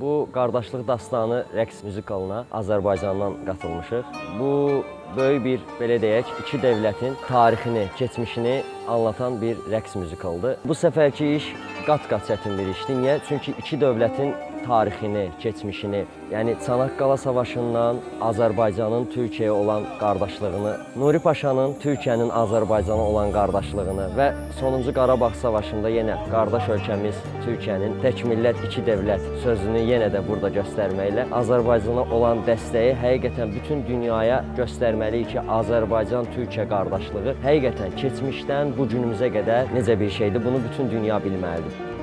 Bu qardaşlıq dastanı rəqs müzikalına Azərbaycandan qatılmışıq. Bu böyük bir belə deyək, iki dövlətin tarixini, keçmişini anlatan bir rəqs müzikaldır. Bu səfərki iş qat-qat çətin bir işdir. Niyə? Çünki iki dövlətin tarixini, keçmişini, yəni Çanaqqala savaşından Azərbaycanın Türkiyəyə olan qardaşlığını, Nuri Paşanın Türkiyənin Azərbaycana olan qardaşlığını və sonuncu Qarabağ savaşında yenə qardaş ölkəmiz Türkiyənin tək millət, iki dövlət sözünü yenə də burada göstərməklə Azərbaycana olan dəstəyi həqiqətən bütün dünyaya göstərməliyik ki, Azərbaycan-Türkiyə qardaşlığı həqiqətən keçmişdən bu günümüzə qədər necə bir şeydir, bunu bütün dünya bilməlidir.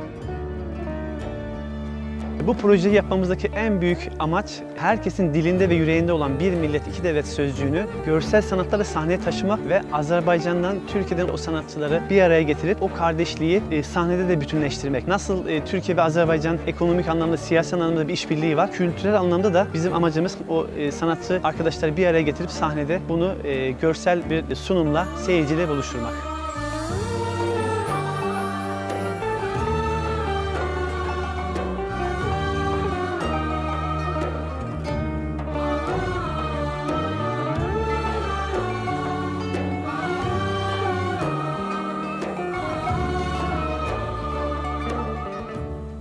Bu projeyi yapmamızdaki en büyük amaç herkesin dilinde ve yüreğinde olan bir millet iki devlet sözcüğünü görsel sanatlarla sahneye taşımak ve Azerbaycan'dan Türkiye'den o sanatçıları bir araya getirip o kardeşliği e, sahnede de bütünleştirmek. Nasıl e, Türkiye ve Azerbaycan ekonomik anlamda, siyasi anlamda bir işbirliği var. Kültürel anlamda da bizim amacımız o e, sanatçı arkadaşları bir araya getirip sahnede bunu görsel bir sunumla seyirciyle buluşturmak.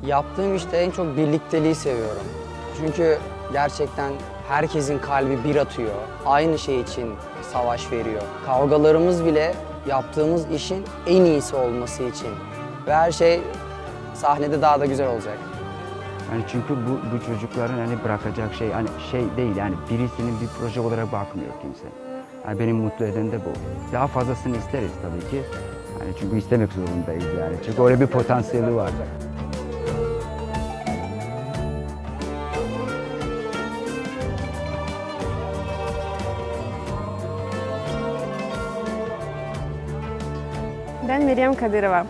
Yaptığım işte en çok birlikteliği seviyorum. Çünkü gerçekten herkesin kalbi bir atıyor. Aynı şey için savaş veriyor. Kavgalarımız bile yaptığımız işin en iyisi olması için. Ve her şey sahnede daha da güzel olacak. Yani çünkü bu, bu çocukların hani bırakacak şey hani şey değil yani birisinin bir proje olarak bakmıyor kimse. Yani beni mutlu eden de bu. Daha fazlasını isteriz tabii ki. Yani çünkü istemek zorundayız yani. Çünkü öyle bir potansiyeli var. Ben Meryem Kadirova.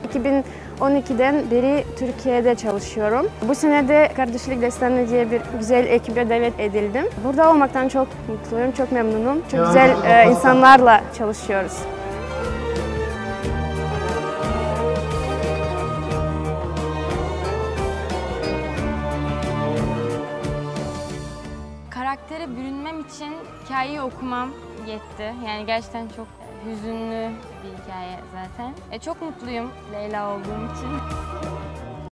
2012'den beri Türkiye'de çalışıyorum. Bu sene de Kardeşlik Destanı diye bir güzel ekibe davet edildim. Burada olmaktan çok mutluyum, çok memnunum. Çok güzel e, insanlarla çalışıyoruz. Karaktere bürünmem için hikayeyi okumam yetti. Yani gerçekten çok hüzünlü bir hikaye zaten. E, çok mutluyum Leyla olduğum için.